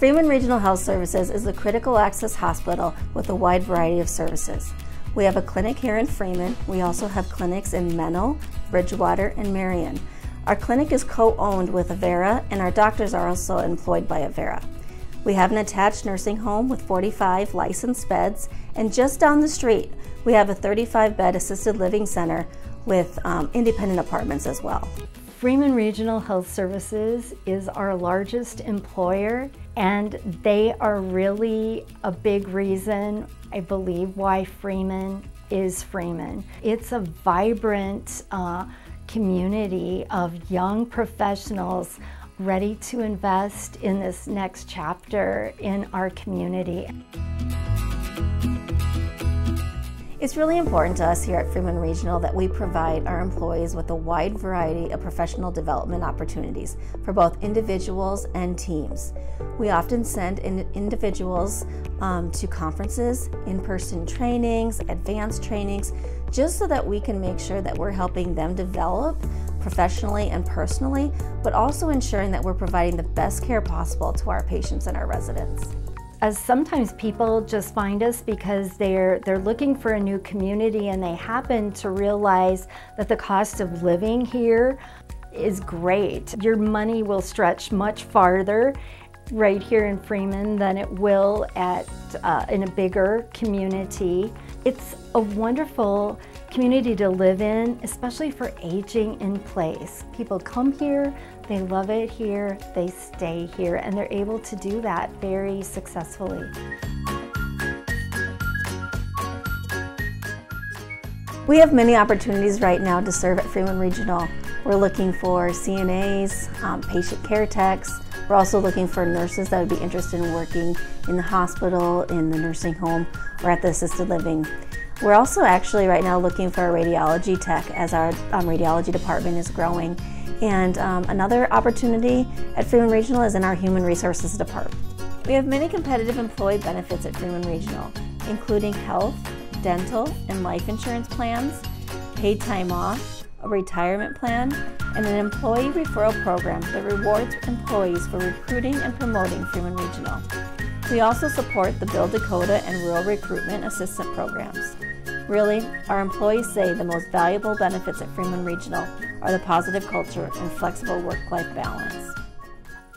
Freeman Regional Health Services is a critical access hospital with a wide variety of services. We have a clinic here in Freeman. We also have clinics in Menno, Bridgewater, and Marion. Our clinic is co-owned with Avera and our doctors are also employed by Avera. We have an attached nursing home with 45 licensed beds and just down the street we have a 35 bed assisted living center with um, independent apartments as well. Freeman Regional Health Services is our largest employer and they are really a big reason, I believe, why Freeman is Freeman. It's a vibrant uh, community of young professionals ready to invest in this next chapter in our community. It's really important to us here at Freeman Regional that we provide our employees with a wide variety of professional development opportunities for both individuals and teams. We often send in individuals um, to conferences, in-person trainings, advanced trainings, just so that we can make sure that we're helping them develop professionally and personally, but also ensuring that we're providing the best care possible to our patients and our residents. As sometimes people just find us because they're they're looking for a new community and they happen to realize that the cost of living here is great. Your money will stretch much farther right here in Freeman than it will at uh, in a bigger community. It's a wonderful community to live in, especially for aging in place. People come here, they love it here, they stay here, and they're able to do that very successfully. We have many opportunities right now to serve at Freeman Regional. We're looking for CNAs, um, patient care techs. We're also looking for nurses that would be interested in working in the hospital, in the nursing home, or at the assisted living. We're also actually right now looking for a radiology tech as our um, radiology department is growing. And um, another opportunity at Freeman Regional is in our Human Resources Department. We have many competitive employee benefits at Freeman Regional, including health, dental, and life insurance plans, paid time off, a retirement plan, and an employee referral program that rewards employees for recruiting and promoting Freeman Regional. We also support the Build Dakota and Rural Recruitment Assistant programs. Really, our employees say the most valuable benefits at Freeman Regional are the positive culture and flexible work-life balance.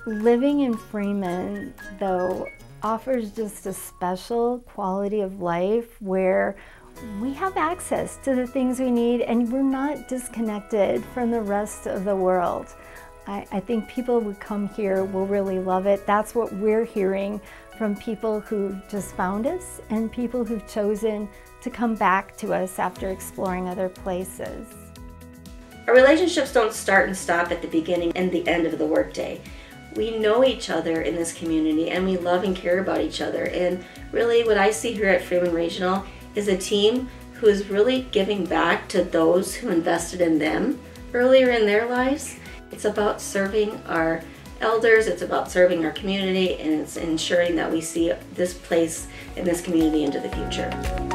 Living in Freeman, though, offers just a special quality of life where we have access to the things we need and we're not disconnected from the rest of the world. I, I, think people who come here will really love it. That's what we're hearing from people who just found us and people who've chosen to come back to us after exploring other places. Our relationships don't start and stop at the beginning and the end of the workday. We know each other in this community and we love and care about each other. And really what I see here at Freeman Regional is a team who is really giving back to those who invested in them earlier in their lives. It's about serving our elders, it's about serving our community, and it's ensuring that we see this place in this community into the future.